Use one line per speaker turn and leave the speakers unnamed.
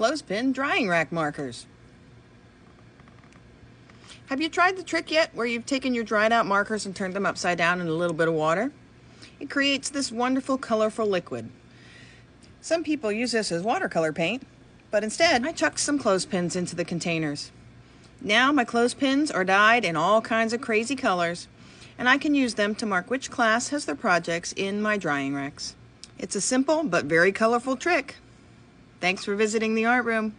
clothespin drying rack markers. Have you tried the trick yet where you've taken your dried out markers and turned them upside down in a little bit of water? It creates this wonderful colorful liquid. Some people use this as watercolor paint, but instead I chucked some clothespins into the containers. Now my clothespins are dyed in all kinds of crazy colors, and I can use them to mark which class has their projects in my drying racks. It's a simple but very colorful trick. Thanks for visiting the art room.